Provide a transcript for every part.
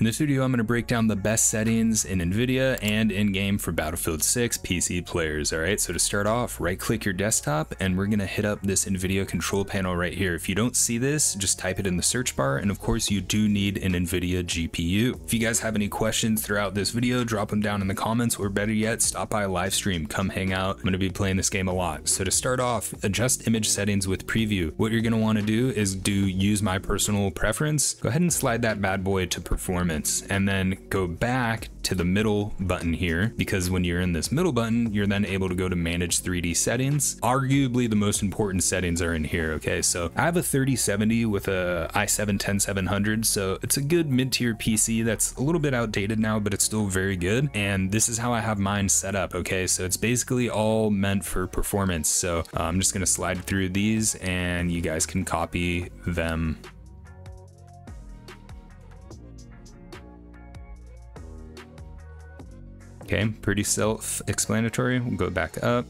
In this video, I'm going to break down the best settings in NVIDIA and in-game for Battlefield 6 PC players, alright? So to start off, right-click your desktop, and we're going to hit up this NVIDIA control panel right here. If you don't see this, just type it in the search bar, and of course, you do need an NVIDIA GPU. If you guys have any questions throughout this video, drop them down in the comments, or better yet, stop by live stream, come hang out. I'm going to be playing this game a lot. So to start off, adjust image settings with preview. What you're going to want to do is do use my personal preference. Go ahead and slide that bad boy to performance and then go back to the middle button here because when you're in this middle button, you're then able to go to manage 3D settings. Arguably the most important settings are in here. Okay, so I have a 3070 with a i7 10700, so it's a good mid-tier PC that's a little bit outdated now, but it's still very good. And this is how I have mine set up. Okay, so it's basically all meant for performance. So I'm just gonna slide through these and you guys can copy them Okay, pretty self-explanatory. We'll go back up.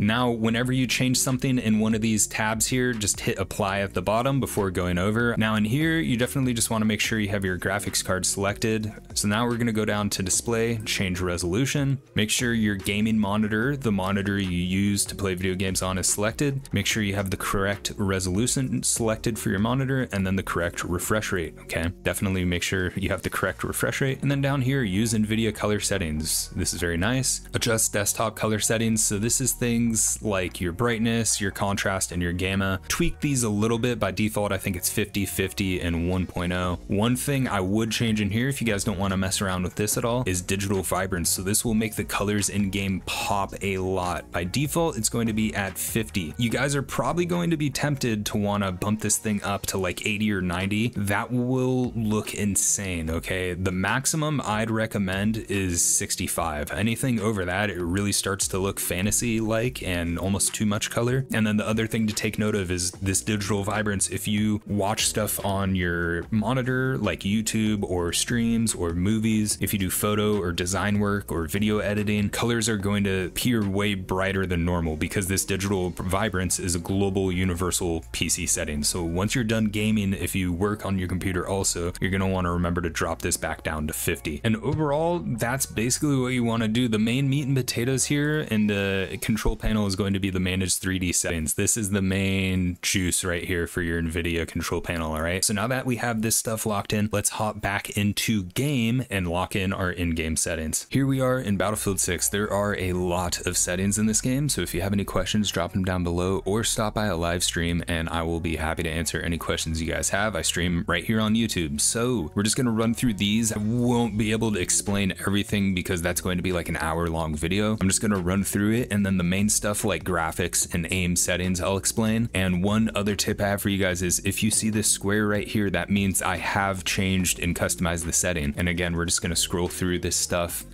Now, whenever you change something in one of these tabs here, just hit apply at the bottom before going over. Now in here, you definitely just wanna make sure you have your graphics card selected. So now we're gonna go down to display, change resolution, make sure your gaming monitor, the monitor you use to play video games on is selected. Make sure you have the correct resolution selected for your monitor and then the correct refresh rate, okay? Definitely make sure you have the correct refresh rate. And then down here, use NVIDIA color settings. This is very nice. Adjust desktop color settings. So this is things like your brightness, your contrast, and your gamma. Tweak these a little bit. By default, I think it's 50, 50, and 1.0. One thing I would change in here, if you guys don't want to mess around with this at all, is digital vibrance. So this will make the colors in game pop a lot. By default, it's going to be at 50. You guys are probably going to be tempted to want to bump this thing up to like 80 or 90. That will look insane, okay? The maximum I'd recommend is 65. Anything over that, it really starts to look fantasy-like and almost too much color. And then the other thing to take note of is this digital vibrance. If you watch stuff on your monitor, like YouTube or streams or movies, if you do photo or design work or video editing, colors are going to appear way brighter than normal because this digital vibrance is a global universal PC setting. So once you're done gaming, if you work on your computer also, you're going to want to remember to drop this back down to 50. And overall, that's basically what you want to do. The main meat and potatoes here in the control panel panel is going to be the manage 3D settings. This is the main juice right here for your NVIDIA control panel, all right? So now that we have this stuff locked in, let's hop back into game and lock in our in-game settings. Here we are in Battlefield 6. There are a lot of settings in this game, so if you have any questions, drop them down below or stop by a live stream and I will be happy to answer any questions you guys have. I stream right here on YouTube. So we're just gonna run through these. I won't be able to explain everything because that's going to be like an hour long video. I'm just gonna run through it and then the main stuff like graphics and aim settings I'll explain. And one other tip I have for you guys is if you see this square right here, that means I have changed and customized the setting. And again, we're just gonna scroll through this stuff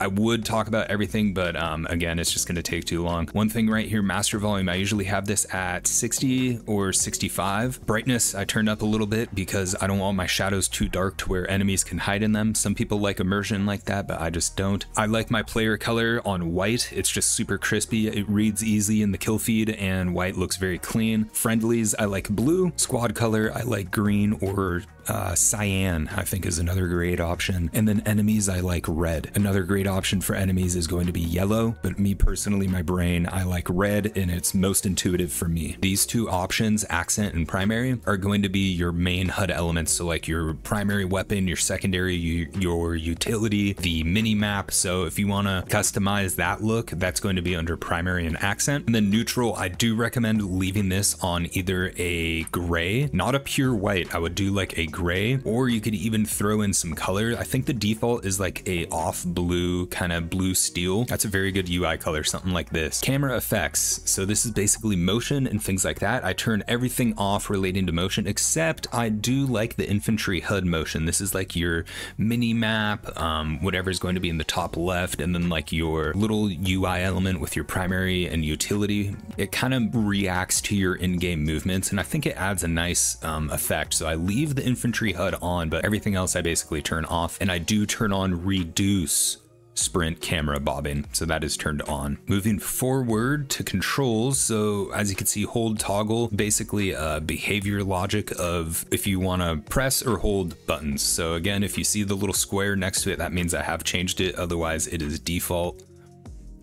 I would talk about everything, but um, again, it's just gonna take too long. One thing right here, master volume, I usually have this at 60 or 65. Brightness, I turned up a little bit because I don't want my shadows too dark to where enemies can hide in them. Some people like immersion like that, but I just don't. I like my player color on white. It's just super crispy. It reads easy in the kill feed and white looks very clean. Friendlies, I like blue. Squad color, I like green or uh, cyan, I think is another great option. And then enemies, I like red. Another great option for enemies is going to be yellow, but me personally, my brain, I like red and it's most intuitive for me. These two options, accent and primary, are going to be your main HUD elements. So like your primary weapon, your secondary, your utility, the mini map. So if you want to customize that look, that's going to be under primary and accent. And then neutral, I do recommend leaving this on either a gray, not a pure white. I would do like a gray, or you could even throw in some color. I think the default is like a off blue, kind of blue steel. That's a very good UI color, something like this. Camera effects. So this is basically motion and things like that. I turn everything off relating to motion, except I do like the infantry HUD motion. This is like your mini map, um, whatever is going to be in the top left, and then like your little UI element with your primary and utility. It kind of reacts to your in-game movements, and I think it adds a nice um, effect. So I leave the infantry HUD on, but everything else I basically turn off, and I do turn on reduce sprint camera bobbing. So that is turned on. Moving forward to controls. So as you can see, hold toggle, basically a behavior logic of if you want to press or hold buttons. So again, if you see the little square next to it, that means I have changed it. Otherwise it is default.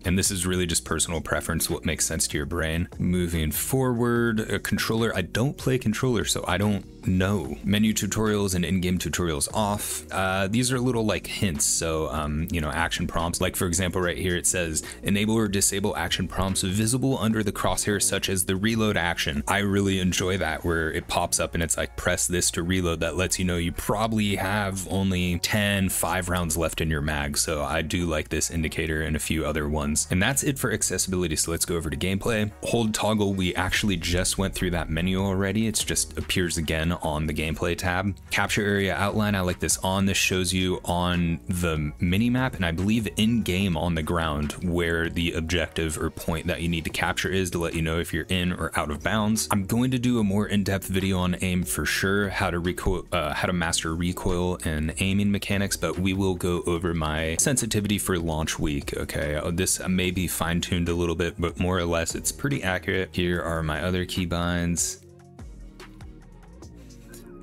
And this is really just personal preference, what makes sense to your brain. Moving forward, a controller. I don't play controller, so I don't know. Menu tutorials and in-game tutorials off. Uh, these are little like hints. So, um, you know, action prompts. Like for example, right here, it says enable or disable action prompts visible under the crosshair, such as the reload action. I really enjoy that where it pops up and it's like press this to reload. That lets you know you probably have only 10, five rounds left in your mag. So I do like this indicator and a few other ones. And that's it for accessibility. So let's go over to gameplay. Hold toggle. We actually just went through that menu already. It just appears again on the gameplay tab. Capture area outline, I like this on. This shows you on the mini map and I believe in game on the ground where the objective or point that you need to capture is to let you know if you're in or out of bounds. I'm going to do a more in-depth video on aim for sure, how to recoil, uh, how to master recoil and aiming mechanics, but we will go over my sensitivity for launch week. Okay, uh, this may be fine-tuned a little bit, but more or less it's pretty accurate. Here are my other keybinds.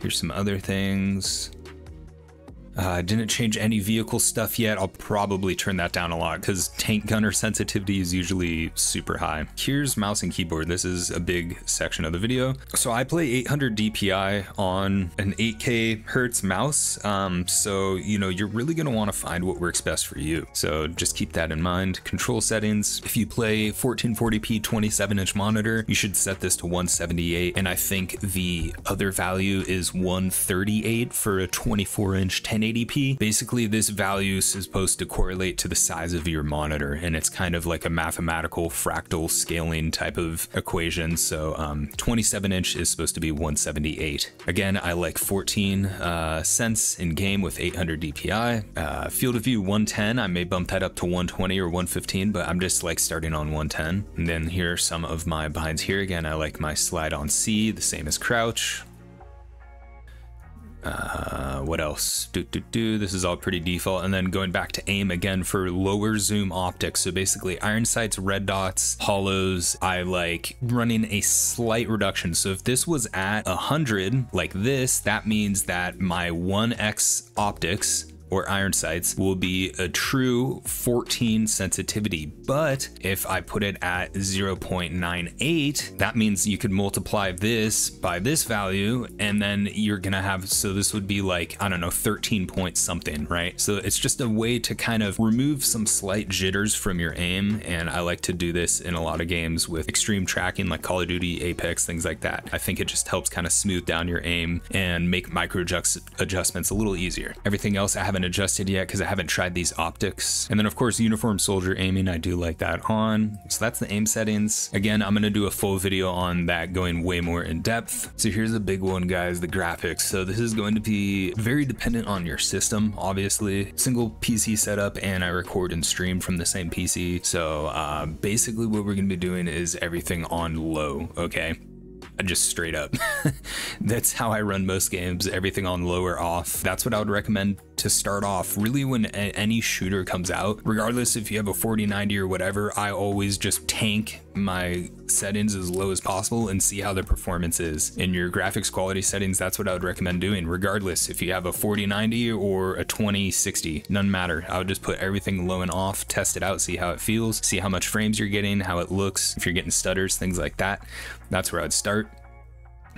Here's some other things. Uh, didn't change any vehicle stuff yet. I'll probably turn that down a lot because tank gunner sensitivity is usually super high. Here's mouse and keyboard. This is a big section of the video. So I play 800 DPI on an 8K hertz mouse. Um, so, you know, you're really going to want to find what works best for you. So just keep that in mind. Control settings. If you play 1440p 27 inch monitor, you should set this to 178. And I think the other value is 138 for a 24 inch 10 1080p. Basically, this value is supposed to correlate to the size of your monitor, and it's kind of like a mathematical fractal scaling type of equation. So um, 27 inch is supposed to be 178. Again, I like 14 uh, sens in game with 800 DPI. Uh, field of view 110, I may bump that up to 120 or 115, but I'm just like starting on 110. And then here are some of my binds here. Again, I like my slide on C, the same as crouch. Uh, what else? Do, do, do. This is all pretty default. And then going back to aim again for lower zoom optics. So basically iron sights, red dots, holos. I like running a slight reduction. So if this was at 100 like this, that means that my 1x optics or iron sights will be a true 14 sensitivity. But if I put it at 0.98, that means you could multiply this by this value and then you're gonna have, so this would be like, I don't know, 13 point something, right? So it's just a way to kind of remove some slight jitters from your aim. And I like to do this in a lot of games with extreme tracking like Call of Duty, Apex, things like that. I think it just helps kind of smooth down your aim and make micro adjustments a little easier. Everything else I haven't adjusted yet because I haven't tried these optics. And then of course, uniform soldier aiming, I do like that on. So that's the aim settings. Again, I'm gonna do a full video on that going way more in depth. So here's a big one, guys, the graphics. So this is going to be very dependent on your system, obviously. Single PC setup and I record and stream from the same PC. So uh, basically what we're gonna be doing is everything on low, okay? just straight up. That's how I run most games, everything on lower off. That's what I would recommend to start off. Really, when any shooter comes out, regardless if you have a 4090 or whatever, I always just tank my settings as low as possible and see how the performance is. In your graphics quality settings, that's what I would recommend doing, regardless if you have a 4090 or a 2060, none matter. I would just put everything low and off, test it out, see how it feels, see how much frames you're getting, how it looks, if you're getting stutters, things like that. That's where I'd start.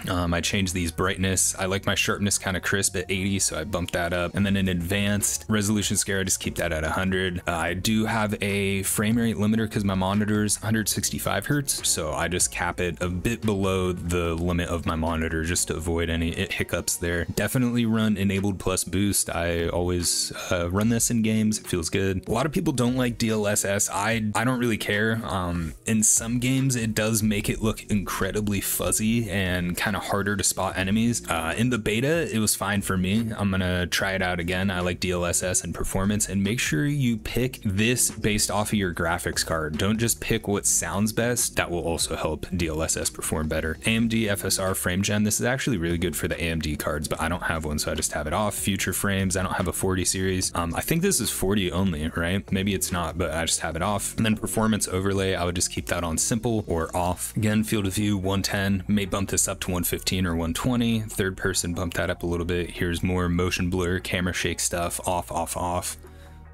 Um, I changed these brightness. I like my sharpness kind of crisp at 80, so I bumped that up. And then in advanced resolution scale, I just keep that at 100. Uh, I do have a frame rate limiter because my monitor is 165 hertz, so I just cap it a bit below the limit of my monitor just to avoid any hiccups there. Definitely run enabled plus boost. I always uh, run this in games. It feels good. A lot of people don't like DLSS. I I don't really care. Um, in some games, it does make it look incredibly fuzzy and kind of harder to spot enemies. Uh, in the beta, it was fine for me. I'm gonna try it out again. I like DLSS and performance and make sure you pick this based off of your graphics card. Don't just pick what sounds best. That will also help DLSS perform better. AMD FSR frame gen. This is actually really good for the AMD cards, but I don't have one, so I just have it off. Future frames. I don't have a 40 series. Um, I think this is 40 only, right? Maybe it's not, but I just have it off. And then performance overlay, I would just keep that on simple or off. Again, field of view 110, may bump this up to 115 or 120. Third person, bump that up a little bit. Here's more motion blur, camera shake stuff, off, off, off.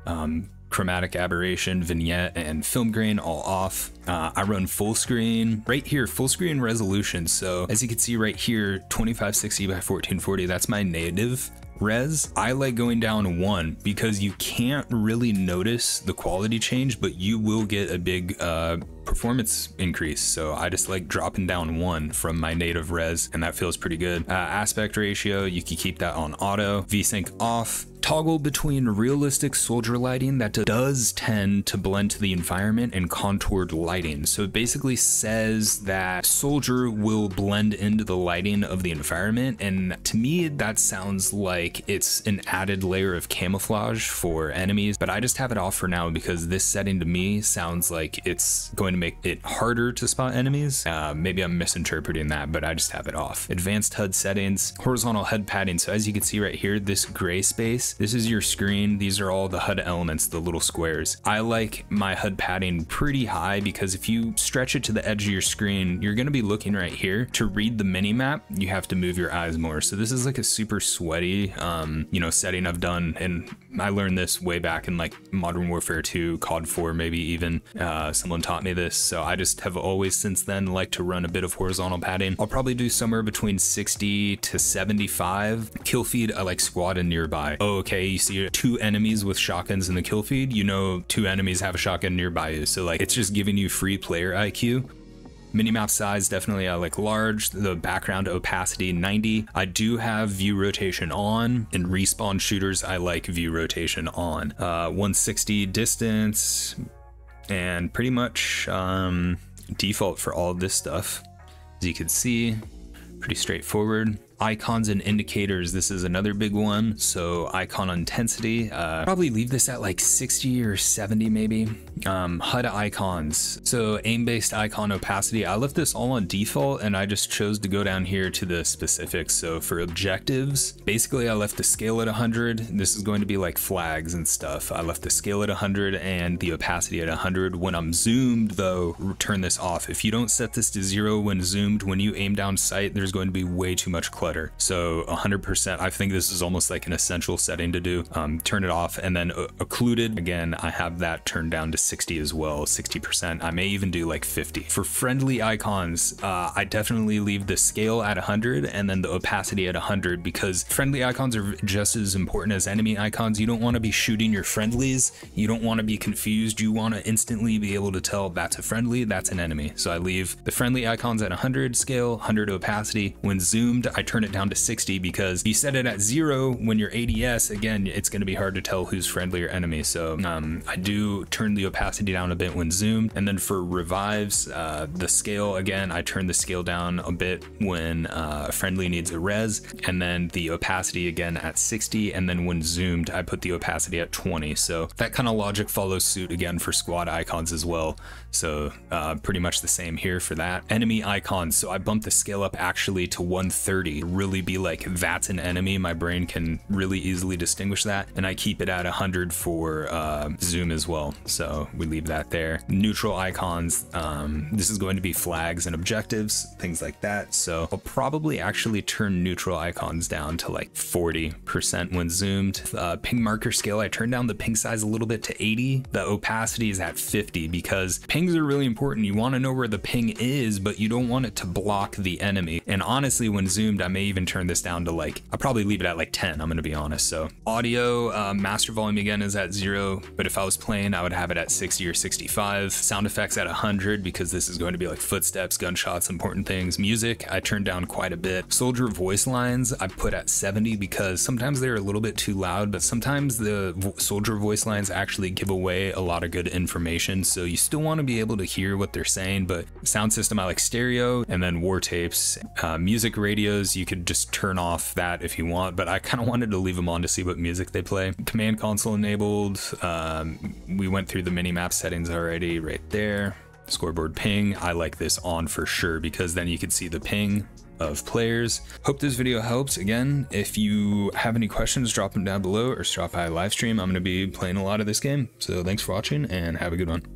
Um, chromatic aberration, vignette, and film grain all off. Uh, I run full screen right here, full screen resolution. So as you can see right here, 2560 by 1440, that's my native res. I like going down one because you can't really notice the quality change, but you will get a big uh, performance increase. So I just like dropping down one from my native res and that feels pretty good. Uh, aspect ratio, you can keep that on auto. VSync off, toggle between realistic soldier lighting that does tend to blend to the environment and contoured lighting. So it basically says that soldier will blend into the lighting of the environment. And to me, that sounds like it's an added layer of camouflage for enemies, but I just have it off for now because this setting to me sounds like it's going to make it harder to spot enemies. Uh, maybe I'm misinterpreting that, but I just have it off. Advanced HUD settings, horizontal HUD padding. So as you can see right here, this gray space this is your screen. These are all the HUD elements, the little squares. I like my HUD padding pretty high because if you stretch it to the edge of your screen, you're gonna be looking right here. To read the mini map, you have to move your eyes more. So this is like a super sweaty, um, you know, setting I've done. And I learned this way back in like Modern Warfare 2, COD 4, maybe even. Uh, someone taught me this. So I just have always since then liked to run a bit of horizontal padding. I'll probably do somewhere between 60 to 75. Kill feed, I like squatting nearby. Oh, okay, you see two enemies with shotguns in the kill feed, you know two enemies have a shotgun nearby you. So like it's just giving you free player IQ. Minimap size, definitely I like large. The background opacity, 90. I do have view rotation on. In respawn shooters, I like view rotation on. Uh, 160 distance, and pretty much um, default for all of this stuff. As you can see, pretty straightforward icons and indicators this is another big one. So icon intensity uh, probably leave this at like 60 or 70 maybe. Um, HUD icons. So aim based icon opacity. I left this all on default and I just chose to go down here to the specifics. So for objectives basically I left the scale at 100 this is going to be like flags and stuff. I left the scale at 100 and the opacity at 100 when I'm zoomed though turn this off. If you don't set this to zero when zoomed when you aim down sight there's going to be way too much clutter So 100%, I think this is almost like an essential setting to do. Um, turn it off and then uh, occluded, again, I have that turned down to 60 as well, 60%. I may even do like 50. For friendly icons, uh, I definitely leave the scale at 100 and then the opacity at 100 because friendly icons are just as important as enemy icons. You don't want to be shooting your friendlies. You don't want to be confused. You want to instantly be able to tell that's a friendly, that's an enemy. So I leave the friendly icons at 100 scale, 100 opacity. When zoomed, I turn it down to 60 because you set it at zero when you're ADS, again, it's going to be hard to tell who's friendly or enemy. So um, I do turn the opacity down a bit when zoomed. And then for revives, uh, the scale, again, I turn the scale down a bit when uh, friendly needs a res. And then the opacity again at 60. And then when zoomed, I put the opacity at 20. So that kind of logic follows suit again for squad icons as well. So uh, pretty much the same here for that. Enemy icons. So I bumped the scale up actually to 130 really be like, that's an enemy. My brain can really easily distinguish that. And I keep it at 100 for uh, zoom as well. So we leave that there. Neutral icons. Um, this is going to be flags and objectives, things like that. So I'll probably actually turn neutral icons down to like 40% when zoomed. Uh, ping marker scale, I turned down the ping size a little bit to 80. The opacity is at 50 because pings are really important. You want to know where the ping is, but you don't want it to block the enemy. And honestly, when zoomed, I'm may even turn this down to like, I'll probably leave it at like 10, I'm gonna be honest. So audio, uh, master volume again is at zero, but if I was playing, I would have it at 60 or 65. Sound effects at 100 because this is going to be like footsteps, gunshots, important things. Music, I turned down quite a bit. Soldier voice lines, I put at 70 because sometimes they're a little bit too loud, but sometimes the vo- soldier voice lines actually give away a lot of good information. So you still want to be able to hear what they're saying, but sound system, I like stereo and then war tapes. Uh, music radios, you could just turn off that if you want, but I kind of wanted to leave them on to see what music they play. Command console enabled. Um, we went through the mini map settings already right there. Scoreboard ping, I like this on for sure because then you can see the ping of players. Hope this video helps. Again, if you have any questions, drop them down below or stop by live stream. I'm going to be playing a lot of this game. So thanks for watching and have a good one.